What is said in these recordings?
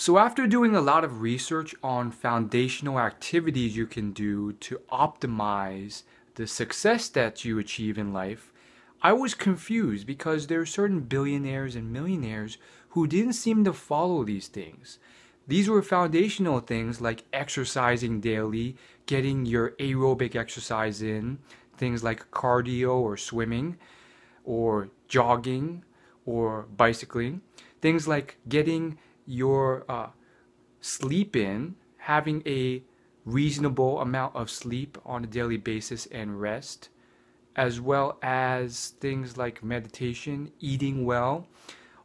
So, after doing a lot of research on foundational activities you can do to optimize the success that you achieve in life, I was confused because there are certain billionaires and millionaires who didn't seem to follow these things. These were foundational things like exercising daily, getting your aerobic exercise in, things like cardio or swimming, or jogging, or bicycling, things like getting your uh, sleep in, having a reasonable amount of sleep on a daily basis and rest, as well as things like meditation, eating well.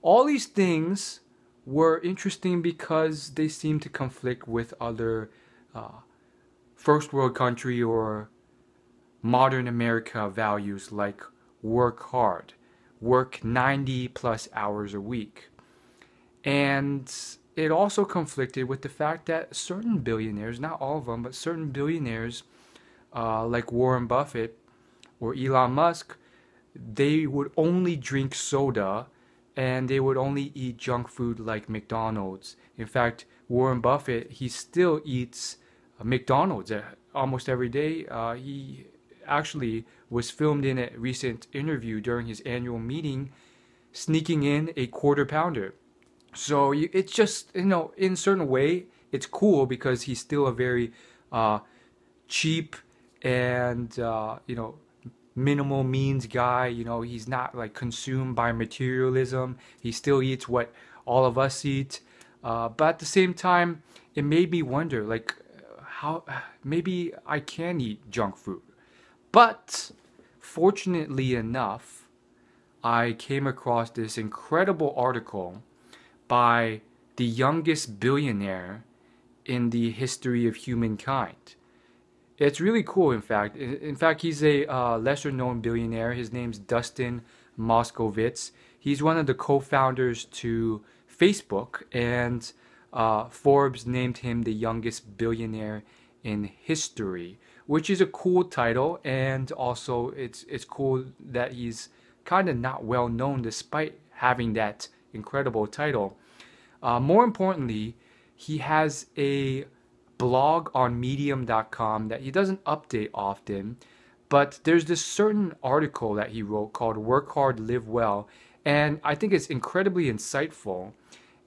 All these things were interesting because they seem to conflict with other uh, first world country or modern America values like work hard, work 90 plus hours a week. And it also conflicted with the fact that certain billionaires, not all of them, but certain billionaires uh, like Warren Buffett or Elon Musk, they would only drink soda and they would only eat junk food like McDonald's. In fact, Warren Buffett, he still eats uh, McDonald's uh, almost every day. Uh, he actually was filmed in a recent interview during his annual meeting, sneaking in a quarter pounder. So it's just, you know, in a certain way, it's cool because he's still a very uh, cheap and, uh, you know, minimal means guy. You know, he's not like consumed by materialism. He still eats what all of us eat. Uh, but at the same time, it made me wonder, like, how maybe I can eat junk food. But fortunately enough, I came across this incredible article by the youngest billionaire in the history of humankind. It's really cool, in fact. In fact, he's a uh, lesser known billionaire. His name's Dustin Moskovitz. He's one of the co founders to Facebook, and uh, Forbes named him the youngest billionaire in history, which is a cool title. And also, it's, it's cool that he's kind of not well known despite having that incredible title. Uh, more importantly, he has a blog on medium.com that he doesn't update often, but there's this certain article that he wrote called Work Hard, Live Well, and I think it's incredibly insightful.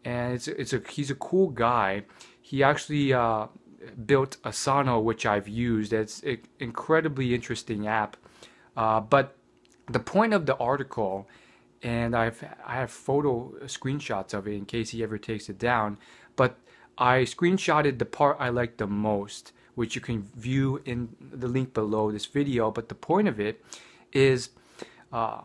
And it's, it's a, he's a cool guy. He actually uh, built Asana, which I've used. It's an incredibly interesting app. Uh, but the point of the article, and I've I have photo screenshots of it in case he ever takes it down. But I screenshotted the part I liked the most, which you can view in the link below this video. But the point of it is uh,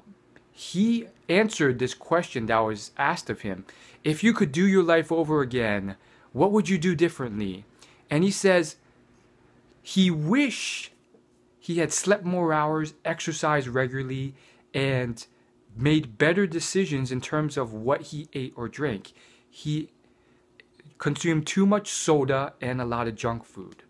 he answered this question that was asked of him. If you could do your life over again, what would you do differently? And he says he wish he had slept more hours, exercised regularly, and made better decisions in terms of what he ate or drank. He consumed too much soda and a lot of junk food.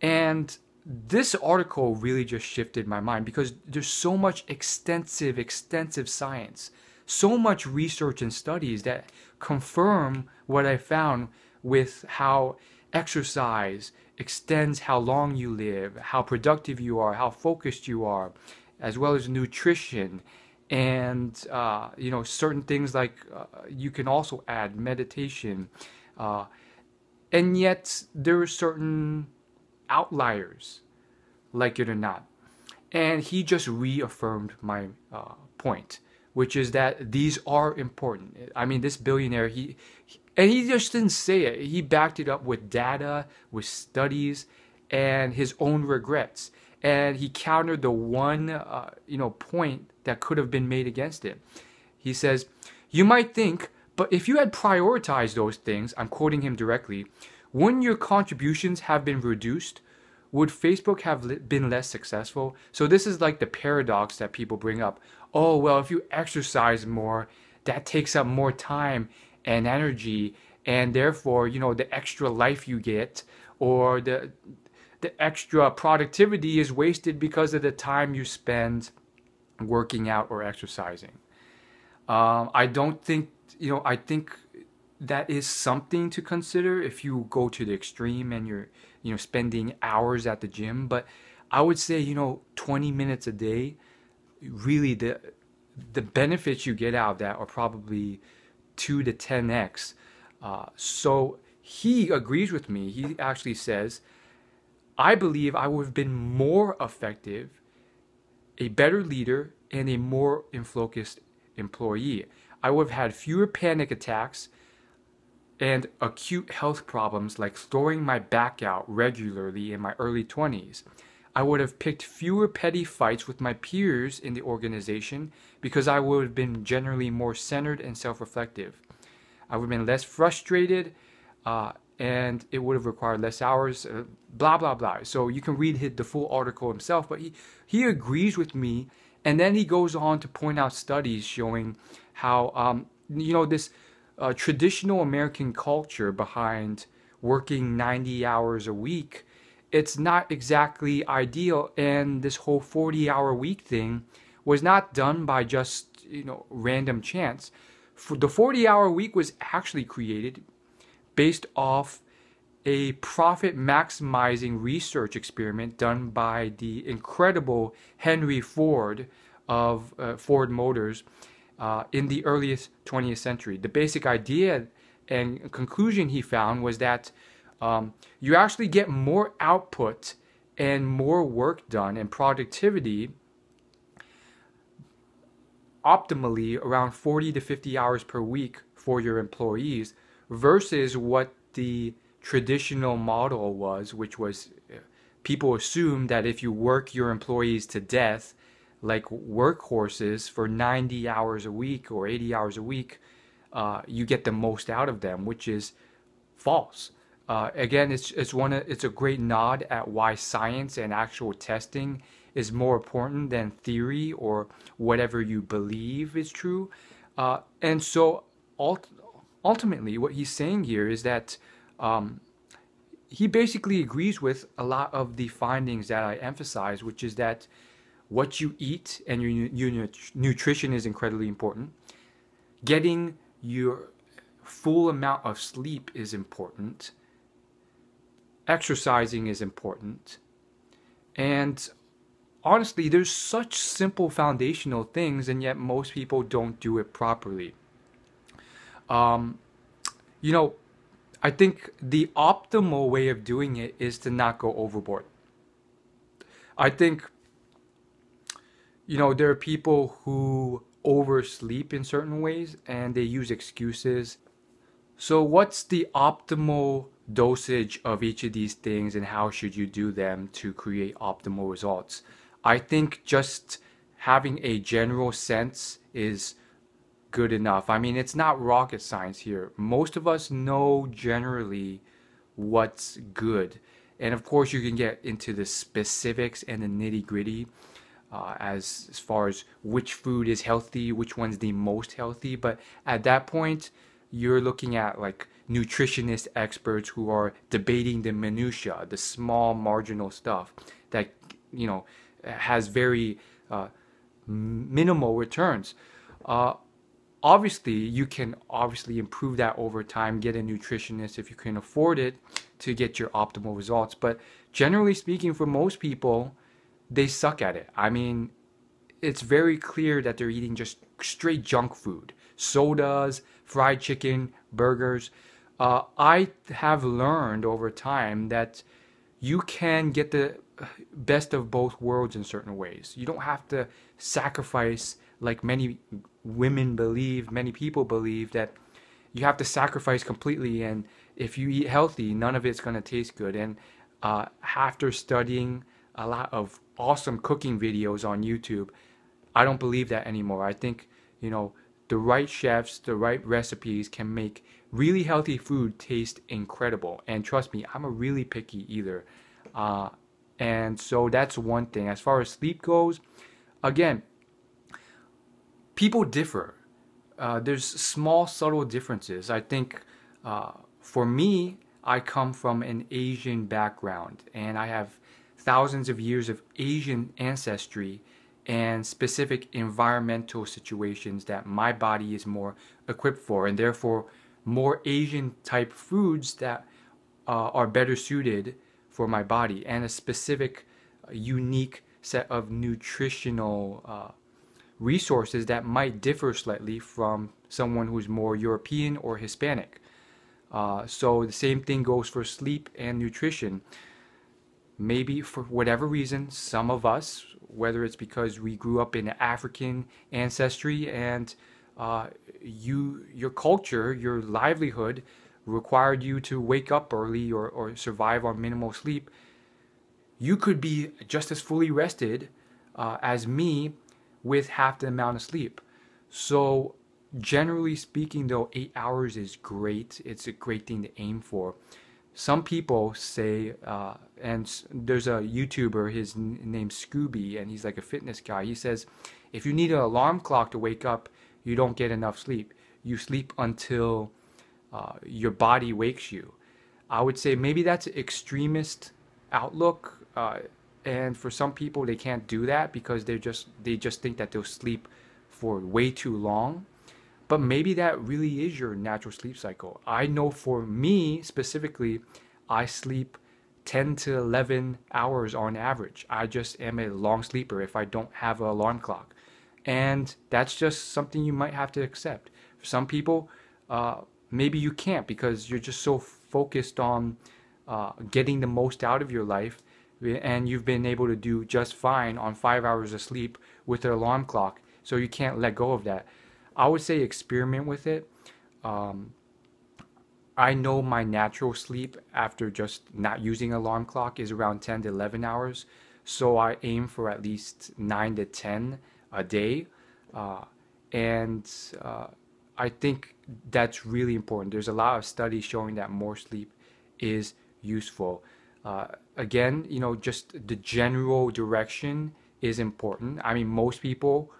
And this article really just shifted my mind because there's so much extensive, extensive science, so much research and studies that confirm what I found with how exercise extends how long you live, how productive you are, how focused you are, as well as nutrition and uh, you know certain things like uh, you can also add meditation uh, and yet, there are certain outliers, like it or not. And he just reaffirmed my uh, point, which is that these are important. I mean, this billionaire, he, he, and he just didn't say it. He backed it up with data, with studies, and his own regrets. And he countered the one, uh, you know, point that could have been made against it. He says, "You might think but if you had prioritized those things, I'm quoting him directly, wouldn't your contributions have been reduced? Would Facebook have been less successful? So this is like the paradox that people bring up. Oh, well, if you exercise more, that takes up more time and energy and therefore, you know, the extra life you get or the the extra productivity is wasted because of the time you spend working out or exercising. Um, I don't think you know, I think that is something to consider if you go to the extreme and you're you know spending hours at the gym but i would say you know 20 minutes a day really the the benefits you get out of that are probably 2 to 10x uh, so he agrees with me he actually says i believe i would have been more effective a better leader and a more focused employee i would have had fewer panic attacks and acute health problems like throwing my back out regularly in my early 20s. I would have picked fewer petty fights with my peers in the organization because I would have been generally more centered and self reflective. I would have been less frustrated uh, and it would have required less hours, uh, blah, blah, blah. So you can read his, the full article himself, but he, he agrees with me. And then he goes on to point out studies showing how, um, you know, this uh, traditional American culture behind working 90 hours a week, it's not exactly ideal. And this whole 40 hour week thing was not done by just, you know, random chance. For the 40 hour week was actually created based off a profit maximizing research experiment done by the incredible Henry Ford of uh, Ford Motors uh, in the earliest 20th century. The basic idea and conclusion he found was that um, you actually get more output and more work done and productivity optimally around 40 to 50 hours per week for your employees versus what the traditional model was, which was uh, people assume that if you work your employees to death, like workhorses for 90 hours a week or 80 hours a week, uh, you get the most out of them, which is false. Uh, again, it's it's one it's a great nod at why science and actual testing is more important than theory or whatever you believe is true. Uh, and so, ultimately, what he's saying here is that um, he basically agrees with a lot of the findings that I emphasize, which is that what you eat and your, your nutrition is incredibly important. Getting your full amount of sleep is important. Exercising is important. And honestly, there's such simple foundational things, and yet most people don't do it properly. Um, you know, I think the optimal way of doing it is to not go overboard. I think you know, there are people who oversleep in certain ways and they use excuses. So, what's the optimal dosage of each of these things and how should you do them to create optimal results? I think just having a general sense is good enough. I mean, it's not rocket science here. Most of us know generally what's good. And of course, you can get into the specifics and the nitty gritty uh, as as far as which food is healthy, which one's the most healthy. But at that point, you're looking at like nutritionist experts who are debating the minutia, the small marginal stuff that you know has very uh, minimal returns. Uh, obviously, you can obviously improve that over time. Get a nutritionist if you can afford it to get your optimal results. But generally speaking, for most people, they suck at it. I mean, it's very clear that they're eating just straight junk food sodas, fried chicken, burgers. Uh, I have learned over time that you can get the best of both worlds in certain ways. You don't have to sacrifice, like many women believe, many people believe, that you have to sacrifice completely. And if you eat healthy, none of it's going to taste good. And uh, after studying a lot of awesome cooking videos on YouTube. I don't believe that anymore. I think, you know, the right chefs, the right recipes can make really healthy food taste incredible. And trust me, I'm a really picky eater. Uh, and so that's one thing. As far as sleep goes, again, people differ. Uh, there's small, subtle differences. I think uh, for me, I come from an Asian background and I have thousands of years of Asian ancestry and specific environmental situations that my body is more equipped for and therefore more Asian type foods that uh, are better suited for my body and a specific, uh, unique set of nutritional uh, resources that might differ slightly from someone who's more European or Hispanic. Uh, so the same thing goes for sleep and nutrition. Maybe for whatever reason, some of us, whether it's because we grew up in African ancestry and uh, you, your culture, your livelihood required you to wake up early or, or survive on minimal sleep, you could be just as fully rested uh, as me with half the amount of sleep. So, generally speaking, though, eight hours is great. It's a great thing to aim for. Some people say, uh, and there's a YouTuber, his name's Scooby, and he's like a fitness guy. He says, if you need an alarm clock to wake up, you don't get enough sleep. You sleep until uh, your body wakes you. I would say maybe that's extremist outlook uh, and for some people they can't do that because they just they just think that they'll sleep for way too long but maybe that really is your natural sleep cycle i know for me specifically i sleep 10 to 11 hours on average i just am a long sleeper if i don't have an alarm clock and that's just something you might have to accept for some people uh, maybe you can't because you're just so focused on uh, getting the most out of your life and you've been able to do just fine on five hours of sleep with an alarm clock. So you can't let go of that. I would say experiment with it. Um, I know my natural sleep after just not using alarm clock is around 10 to 11 hours. So I aim for at least 9 to 10 a day. Uh, and uh, I think that's really important. There's a lot of studies showing that more sleep is useful. Uh, again, you know, just the general direction is important. I mean, most people,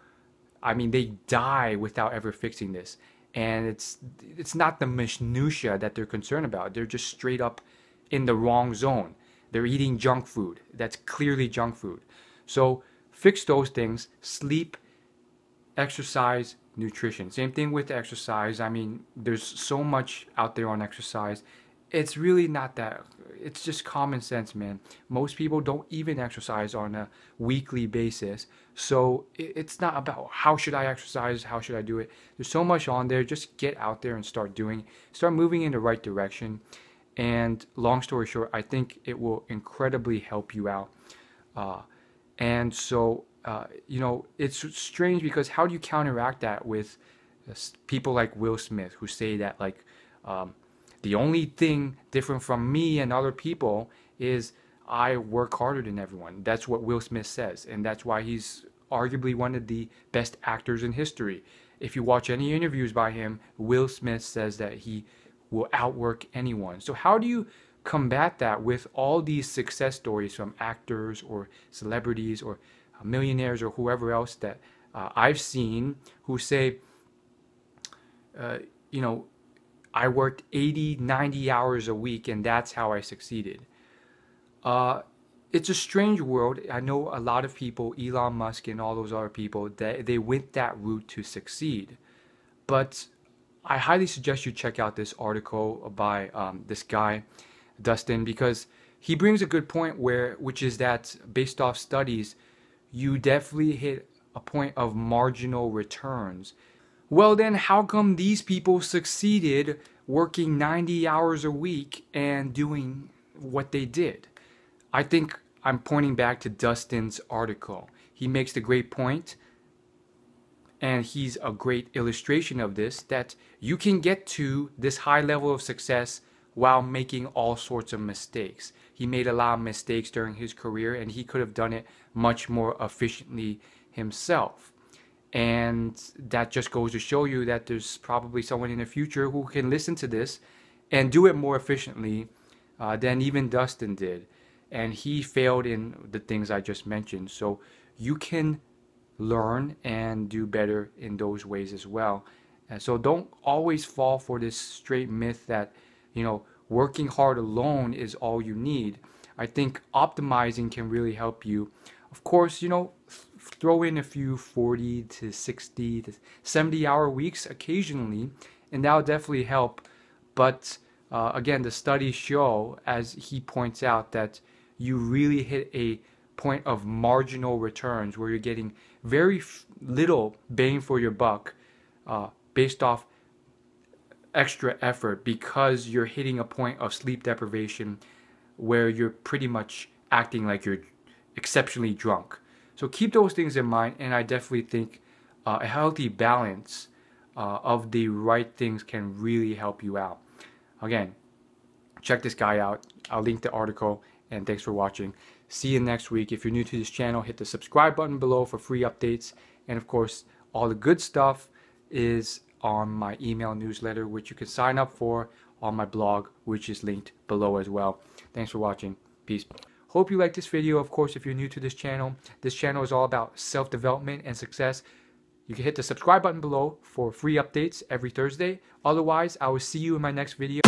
I mean, they die without ever fixing this, and it's it's not the minutia that they're concerned about. They're just straight up in the wrong zone. They're eating junk food. That's clearly junk food. So fix those things. Sleep, exercise, nutrition. Same thing with exercise. I mean, there's so much out there on exercise. It's really not that it's just common sense, man. Most people don't even exercise on a weekly basis. So it's not about how should I exercise, how should I do it. There's so much on there. Just get out there and start doing. Start moving in the right direction. And long story short, I think it will incredibly help you out. Uh, and so, uh, you know, it's strange because how do you counteract that with people like Will Smith who say that like um, the only thing different from me and other people is I work harder than everyone. That's what Will Smith says, and that's why he's arguably one of the best actors in history. If you watch any interviews by him, Will Smith says that he will outwork anyone. So, how do you combat that with all these success stories from actors or celebrities or millionaires or whoever else that uh, I've seen who say, uh, you know, I worked 80, 90 hours a week, and that's how I succeeded. Uh, it's a strange world. I know a lot of people, Elon Musk and all those other people, that they went that route to succeed. But I highly suggest you check out this article by um, this guy, Dustin, because he brings a good point where, which is that based off studies, you definitely hit a point of marginal returns well, then, how come these people succeeded working 90 hours a week and doing what they did? I think I'm pointing back to Dustin's article. He makes the great point, and he's a great illustration of this that you can get to this high level of success while making all sorts of mistakes. He made a lot of mistakes during his career, and he could have done it much more efficiently himself. And that just goes to show you that there's probably someone in the future who can listen to this and do it more efficiently uh, than even Dustin did. And he failed in the things I just mentioned. So you can learn and do better in those ways as well. And so don't always fall for this straight myth that, you know, working hard alone is all you need. I think optimizing can really help you. Of course, you know, throw in a few 40 to 60 to 70 hour weeks occasionally, and that'll definitely help. But uh, again, the studies show, as he points out, that you really hit a point of marginal returns where you're getting very little bang for your buck uh, based off extra effort because you're hitting a point of sleep deprivation where you're pretty much acting like you're exceptionally drunk. So keep those things in mind, and I definitely think uh, a healthy balance uh, of the right things can really help you out. Again, check this guy out. I'll link the article, and thanks for watching. See you next week. If you're new to this channel, hit the subscribe button below for free updates. And of course, all the good stuff is on my email newsletter, which you can sign up for on my blog, which is linked below as well. Thanks for watching. Peace. Hope you like this video. Of course, if you're new to this channel, this channel is all about self-development and success. You can hit the subscribe button below for free updates every Thursday. Otherwise, I will see you in my next video.